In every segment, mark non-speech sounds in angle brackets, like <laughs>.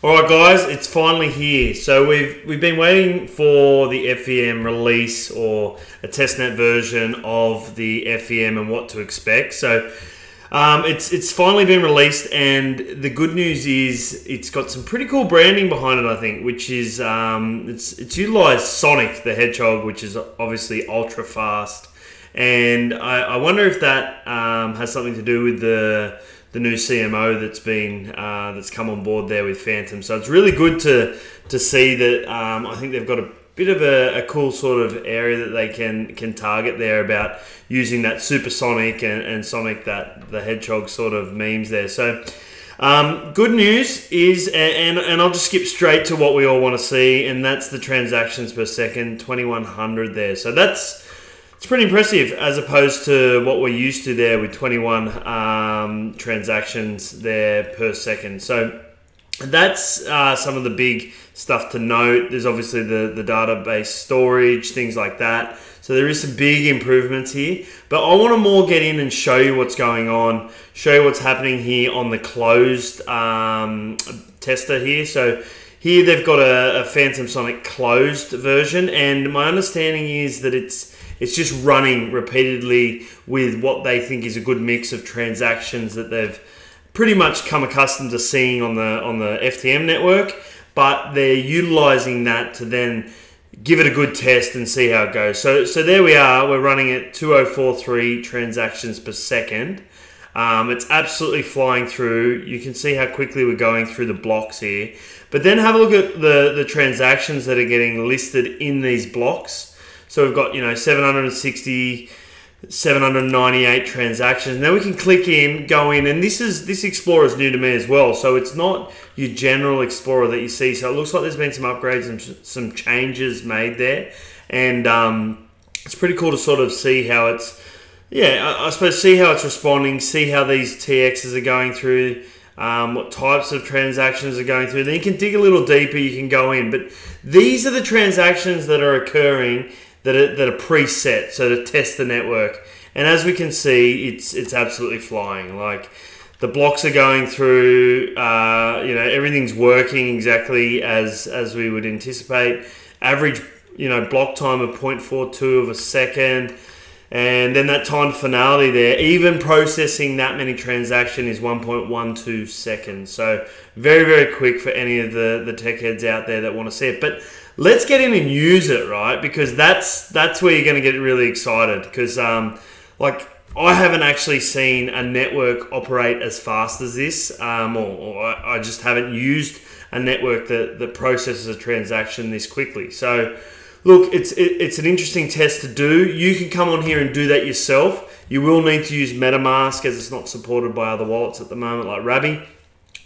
All right, guys, it's finally here. So we've we've been waiting for the FVM release or a testnet version of the FVM and what to expect. So um, it's it's finally been released, and the good news is it's got some pretty cool branding behind it. I think, which is um, it's it's utilized Sonic the Hedgehog, which is obviously ultra fast, and I, I wonder if that um, has something to do with the the new CMO that's been uh, that's come on board there with Fantom. So it's really good to to see that. Um, I think they've got a bit of a, a, cool sort of area that they can can target there about using that supersonic and, and Sonic that the Hedgehog sort of memes there. So. Um, good news is, and, and I'll just skip straight to what we all want to see, and that's the transactions per second, 2100 there. So that's it's pretty impressive as opposed to what we're used to there with 21 um, transactions there per second. So that's uh, some of the big stuff to note. There's obviously the, the database storage, things like that. So there is some big improvements here. But I want to more get in and show you what's going on, show you what's happening here on the closed um, tester here. So here they've got a, a Fantom Sonic closed version, and my understanding is that it's it's just running repeatedly with what they think is a good mix of transactions that they've pretty much come accustomed to seeing on the on the FTM network, but they're utilizing that to then give it a good test and see how it goes. So so there we are. We're running at 2043 transactions per second. Um, it's absolutely flying through. You can see how quickly we're going through the blocks here. But then have a look at the, the transactions that are getting listed in these blocks. So we've got, you know, 760, 798 transactions. Now we can click in, go in, and this is this Explorer is new to me as well. So it's not your general Explorer that you see. So it looks like there's been some upgrades and some changes made there, and um, it's pretty cool to sort of see how it's, yeah, I, I suppose see how it's responding, see how these TXs are going through. Um, what types of transactions are going through. Then you can dig a little deeper, you can go in. But these are the transactions that are occurring that are, that are preset, so to test the network. And as we can see, it's it's absolutely flying. Like the blocks are going through, uh, you know, everything's working exactly as as we would anticipate. Average, you know, block time of 0.42 of a second. And then that time finality there, even processing that many transaction is 1.12 seconds. So very, very quick for any of the, the tech heads out there that want to see it. But let's get in and use it, right? Because that's that's where you're going to get really excited. Because um, like I haven't actually seen a network operate as fast as this, um, or, or, I just haven't used a network that, that processes a transaction this quickly. So, look, it's it, it's an interesting test to do. You can come on here and do that yourself. You will need to use MetaMask as it's not supported by other wallets at the moment, like Rabby.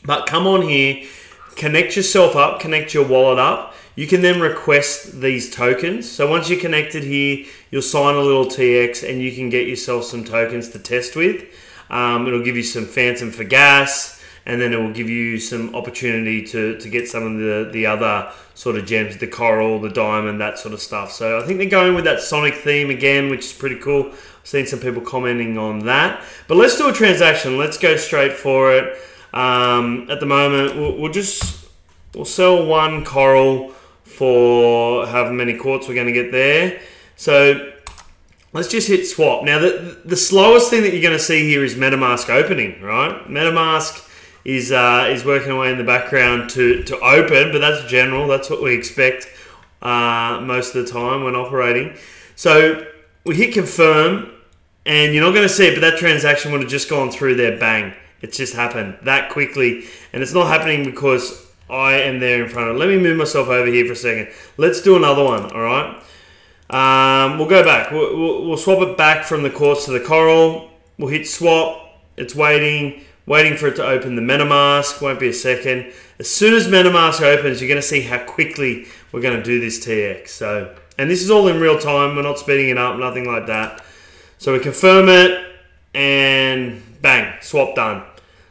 But come on here, connect yourself up, connect your wallet up you can then request these tokens. So once you're connected here, you'll sign a little TX and you can get yourself some tokens to test with. Um, it'll give you some Fantom for gas, and then it will give you some opportunity to, to get some of the, the other sort of gems, the coral, the diamond, that sort of stuff. So I think they're going with that Sonic theme again, which is pretty cool. I've seen some people commenting on that. But let's do a transaction. Let's go straight for it. Um, at the moment, we'll, we'll just we'll sell one coral for however many quartz we're going to get there. So let's just hit swap. Now, the, the slowest thing that you're going to see here is MetaMask opening, right? MetaMask is uh, is working away in the background to, to open, but that's general. That's what we expect uh, most of the time when operating. So we hit confirm, and you're not going to see it, but that transaction would have just gone through there, bang. It's just happened that quickly, and it's not happening because I am there in front of. Let me move myself over here for a second. Let's do another one. All right. Um, we'll go back. We'll, we'll, we'll, swap it back from the quartz to the coral. We'll hit swap. It's waiting, waiting for it to open the MetaMask. Won't be a second. As soon as MetaMask opens, you're going to see how quickly we're going to do this TX. So, and this is all in real time. We're not speeding it up, nothing like that. So we confirm it, and bang, swap done.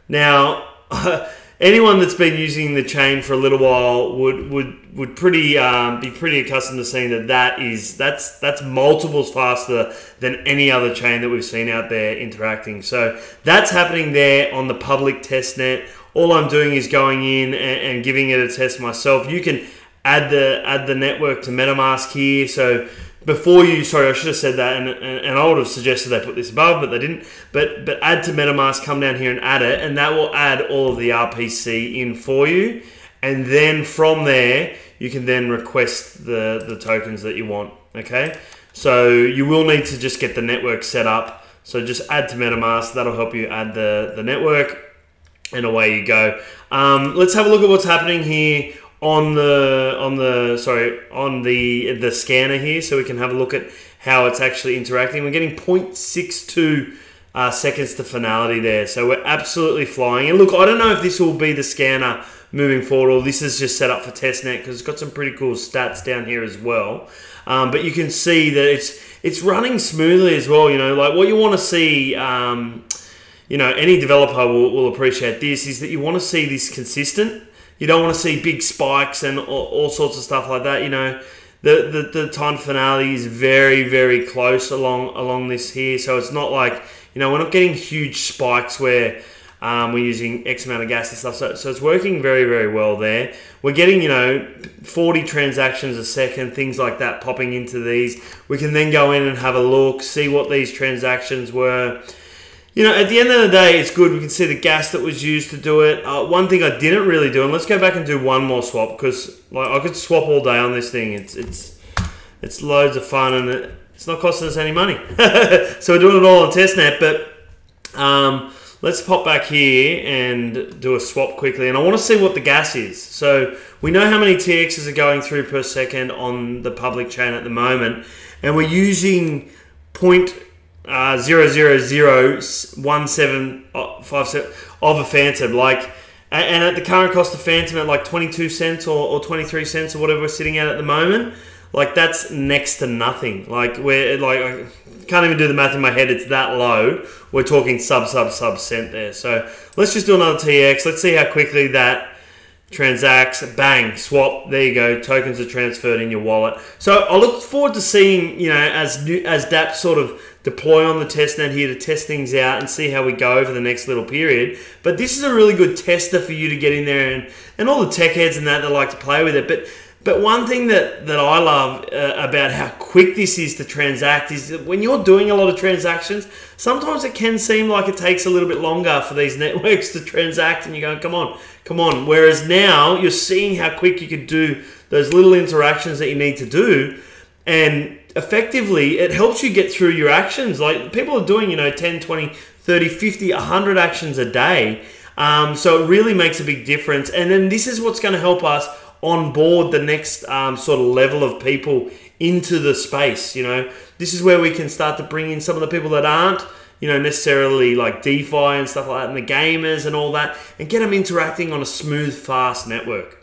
Now. <laughs> anyone that's been using the chain for a little while would would would pretty um, be pretty accustomed to seeing that that is that's that's multiples faster than any other chain that we've seen out there interacting. So that's happening there on the public test net all I'm doing is going in and, and giving it a test myself. You can add the add the network to MetaMask here. So before you, sorry, I should have said that, and, and, I would have suggested they put this above, but they didn't. But but add to MetaMask, come down here and add it, and that will add all of the RPC in for you. And then from there, you can then request the the tokens that you want. Okay, so you will need to just get the network set up. So just add to MetaMask. That'll help you add the the network, and away you go. Um, let's have a look at what's happening here on the on the sorry on the the scanner here so we can have a look at how it's actually interacting. We're getting 0.62 uh, seconds to finality there. So we're absolutely flying. And look I don't know if this will be the scanner moving forward or this is just set up for testnet because it's got some pretty cool stats down here as well. Um, but you can see that it's it's running smoothly as well you know like what you want to see um, you know any developer will, will appreciate this is that you want to see this consistent you don't want to see big spikes and all, all sorts of stuff like that. You know, the, the, the time finale is very, very close along along this here. So it's not like, you know, we're not getting huge spikes where um, we're using X amount of gas and stuff. So, so it's working very, very well there. We're getting, you know, 40 transactions a second, things like that popping into these. We can then go in and have a look, see what these transactions were. You know, at the end of the day, it's good. We can see the gas that was used to do it. Uh, one thing I didn't really do, and let's go back and do one more swap because like I could swap all day on this thing. It's it's it's loads of fun and it, it's not costing us any money. <laughs> so we're doing it all on testnet. But um, let's pop back here and do a swap quickly. And I want to see what the gas is. So we know how many TXs are going through per second on the public chain at the moment, and we're using point uh, zero zero zero one seven uh, of a Fantom like and at the current cost of Fantom at like 22 cents or, or 23 cents or whatever we're sitting at at the moment like that's next to nothing. Like we're like i can't even do the math in my head. It's that low. We're talking sub sub sub cent there. So let's just do another tx let's see how quickly that transacts. Bang swap. There you go. Tokens are transferred in your wallet. So i look forward to seeing you know as new as that sort of deploy on the testnet here to test things out and see how we go over the next little period. But this is a really good tester for you to get in there and, and all the tech heads and that that like to play with it. But but one thing that, that I love uh, about how quick this is to transact is that when you're doing a lot of transactions, sometimes it can seem like it takes a little bit longer for these <laughs> networks to transact, and you're going, come on, come on. Whereas now you're seeing how quick you can do those little interactions that you need to do, and effectively it helps you get through your actions. Like people are doing you know 10 20 30 50 100 actions a day. Um, so it really makes a big difference. And then this is what's going to help us onboard the next um, sort of level of people into the space you know? This is where we can start to bring in some of the people that aren't you know necessarily like defi and stuff like that and the gamers and all that and get them interacting on a smooth fast network